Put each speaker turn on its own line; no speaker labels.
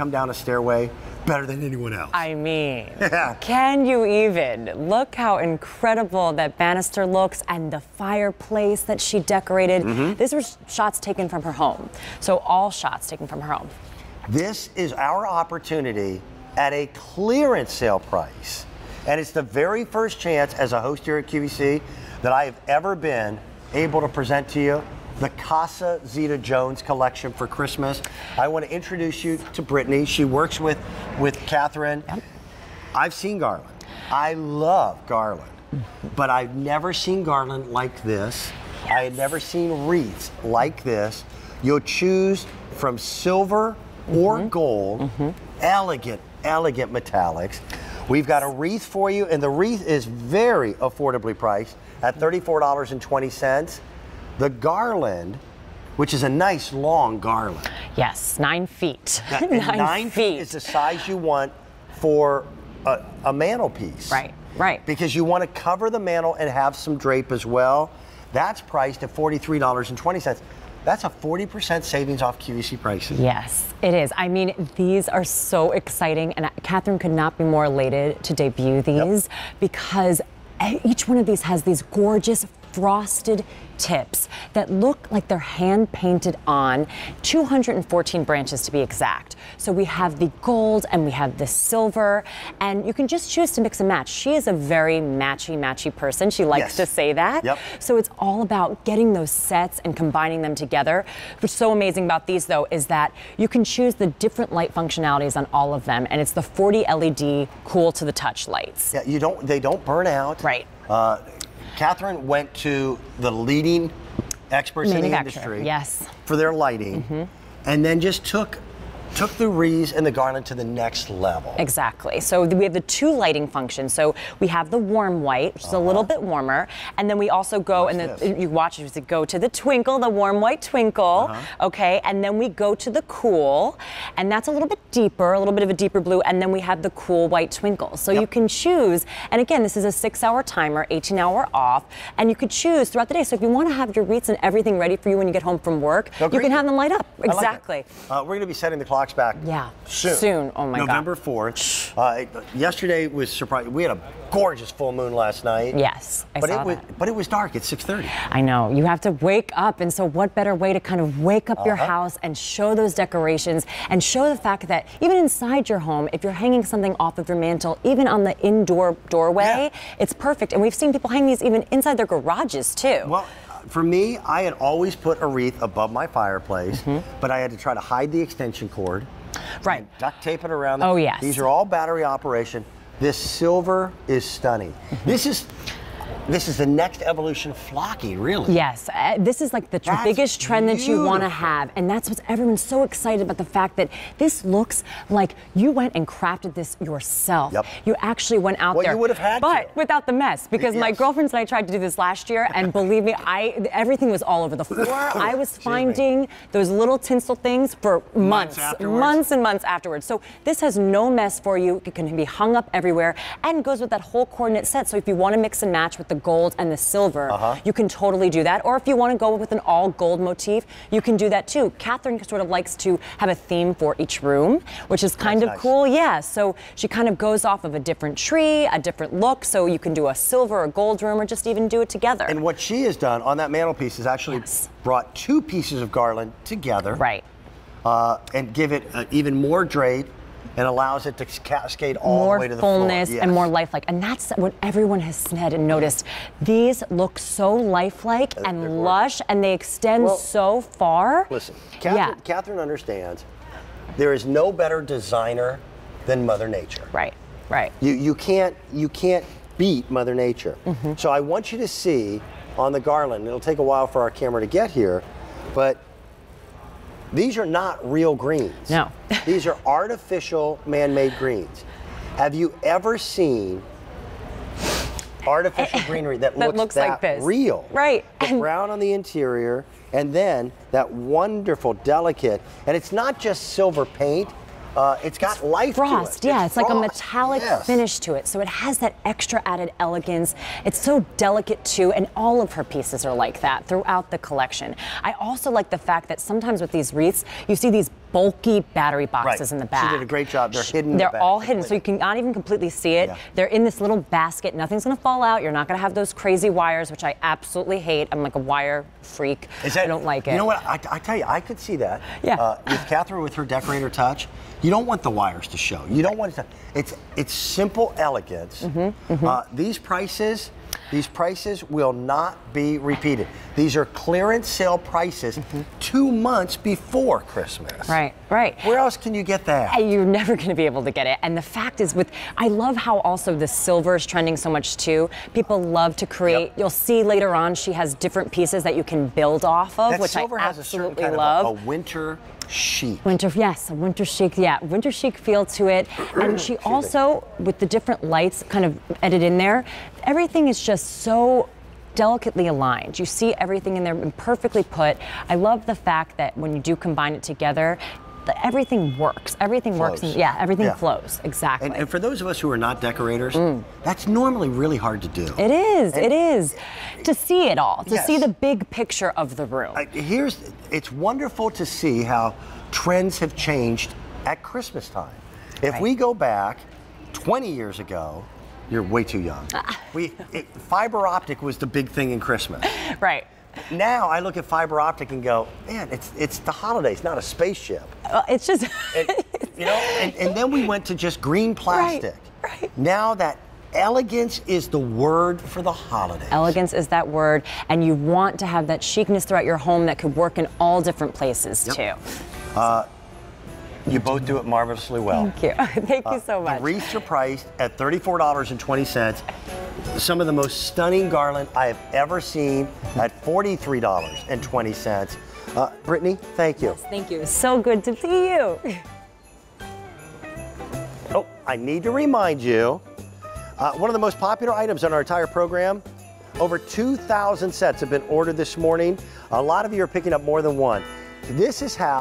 come down a stairway better than anyone else.
I mean,
Yeah.
can you even? Look how incredible that banister looks and the fireplace that she decorated.
Mm-hmm.
These were shots taken from her home. So all shots taken from her home.
This is our opportunity at a clearance sale price. And it's the very first chance as a host here at QVC that I have ever been able to present to you the Casa Zeta Jones collection for Christmas. I want to introduce you to Brittany. She works with, with Catherine. I've seen Garland. I love Garland, but I've never seen Garland like this. I had never seen wreaths like this. You'll choose from silver or mm-hmm. gold, mm-hmm. elegant, elegant metallics. We've got a wreath for you, and the wreath is very affordably priced at $34.20. The garland, which is a nice long garland,
Yes, nine feet.
and nine feet is the size you want for a, a mantelpiece.
Right, right.
Because you want to cover the mantle and have some drape as well. That's priced at $43.20. That's a 40% savings off QVC pricing.
Yes, it is. I mean, these are so exciting, and Catherine could not be more elated to debut these because e- each one of these has these gorgeous frosted tips that look like they're hand painted on 214 branches to be exact. So we have the gold and we have the silver, and you can just choose to mix and match. She is a very matchy matchy person. She likes
Yes.
to say that.
Yep.
So it's all about getting those sets and combining them together. What's so amazing about these though is that you can choose the different light functionalities on all of them, and it's the 40 LED cool to the touch lights.
Yeah, you don't. They don't burn out.
Right.
Uh, Catherine went to the leading experts in the industry.
yes.
For their lighting, mm-hmm. and then just took took the wreaths and the garland to the next level.
Exactly. So we have the two lighting functions. So we have the warm white, which is a little bit warmer, and then we also go and
Uh-huh.
The, you watch it. go to the twinkle, the warm white twinkle.
Uh-huh.
Okay, and then we go to the cool, and that's a little bit deeper, a little bit of a deeper blue, and then we have the cool white twinkle. So you can choose. And again, this is a six-hour timer, 18-hour off, and you could choose throughout the day. So if you want to have your wreaths and everything ready for you when you get home from work,
Go
you can have them light up.
I like.
Exactly.
Uh, we're going to be setting the back.
Yeah.
Soon.
Soon. Oh my God.
November 4th. Uh, yesterday was surprising. We had a gorgeous full moon last night.
Yes, I
but
saw
it was
that.
but it was dark at 6:30.
I know. You have to wake up. And so, what better way to kind of wake up your
Uh-huh.
house and show those decorations and show the fact that even inside your home, if you're hanging something off of your mantle, even on the indoor doorway,
Yeah.
it's perfect. And we've seen people hang these even inside their garages, too.
Well, for me, I had always put a wreath above my fireplace,
Mm-hmm.
but I had to try to hide the extension cord.
right.
duct tape it around. the-
Oh, yes.
These are all battery operation. This silver is stunning.
Mm-hmm.
This is this is the next evolution of flocking, really.
Yes, uh, this is like the tr- biggest trend that you want to have. And that's what's everyone's so excited about the fact that this looks like you went and crafted this yourself.
Yep.
You actually went out
Well,
there.
you would have had
But
to.
without the mess, because my girlfriends and I tried to do this last year, and believe me, I everything was all over the floor. I was finding those little tinsel things for months,
afterwards.
months and months afterwards. So this has no mess for you. It can be hung up everywhere and goes with that whole coordinate set. So if you want to mix and match with the gold and the silver,
Uh-huh.
you can totally do that. Or if you want to go with an all gold motif, you can do that too. Catherine sort of likes to have a theme for each room, which is kind
That's
of
nice.
cool. Yeah. So she kind of goes off of a different tree, a different look. So you can do a silver or gold room or just even do it together.
And what she has done on that mantelpiece is actually
Yes.
brought two pieces of garland together.
right.
Uh, and give it uh, even more drape and allows it to cascade all
more
the way to the
fullness
floor.
and more lifelike. And that's what everyone has said and noticed. These look so lifelike
they're
and lush and they extend
Well,
so far.
Listen, Catherine,
yeah.
Catherine understands there is no better designer than Mother Nature.
Right, right.
You you can't you can't beat Mother Nature.
Mm-hmm.
So I want you to see on the garland. It'll take a while for our camera to get here, but these are not real greens.
No.
these are artificial man-made greens. Have you ever seen artificial greenery that,
That
looks,
looks
that
like this.
real?
Right.
The brown on the interior, and then that wonderful, delicate, and it's not just silver paint. Uh, it's got life
Frost,
to it.
yeah, it's, like a metallic
yes.
finish to it. So it has that extra added elegance. It's so delicate too, and all of her pieces are like that throughout the collection. I also like the fact that sometimes with these wreaths, you see these bulky battery boxes
Right.
in the back.
She did a great job. They're hidden in the
They're
back
all hidden, so you cannot even completely see it.
Yeah.
They're in this little basket. Nothing's gonna fall out. You're not gonna have those crazy wires, which I absolutely hate. I'm like a wire freak.
Is that,
I don't like it.
You know what? I, I tell you, I could see that.
Yeah.
Uh, with Catherine with her decorator touch, you don't want the wires to show. You don't want it to. It's it's simple elegance.
Mm-hmm,
Uh, these prices, these prices will not be repeated. These are clearance sale prices two months before Christmas.
Right, right.
Where else can you get that?
And you're never going to be able to get it. And the fact is, with I love how also the silver is trending so much too. People love to create.
Yep.
You'll see later on she has different pieces that you can build off of,
that
which
silver
I
has a certain
absolutely
kind
love.
of a, a winter chic.
Winter, yes, a winter chic, yeah, winter chic feel to it. And she also, with the different lights kind of edited in there, everything is just so delicately aligned. You see everything in there perfectly put. I love the fact that when you do combine it together, everything works. Everything works. And, yeah, everything
Yeah.
flows. Exactly.
And, and for those of us who are not decorators, that's normally really hard to do.
Mm. it is. it is. To see it all. To see the big picture of the room.
Uh, here's it's wonderful to see how trends have changed at Christmas time. If
Right.
we go back 20 years ago, you're way too young. Ah. we it, fiber optic was the big thing in Christmas.
right.
Now I look at fiber optic and go, man, it's it's the holidays, not a spaceship.
Well, it's just.
And, you know, and, and then we went to just green plastic.
right. right.
Now that elegance is the word for the holidays.
Elegance is that word, and you want to have that chicness throughout your home that could work in all different places
Yep.
too.
Uh, You both do it marvelously well.
Thank you. Thank you so much.
The wreaths are priced at $34.20. Some of the most stunning garland I have ever seen at $43.20. Uh, Brittany, thank you.
Thank you. So good to see you.
Oh, I need to remind you uh, one of the most popular items on our entire program. Over 2,000 sets have been ordered this morning. A lot of you are picking up more than one. This is how.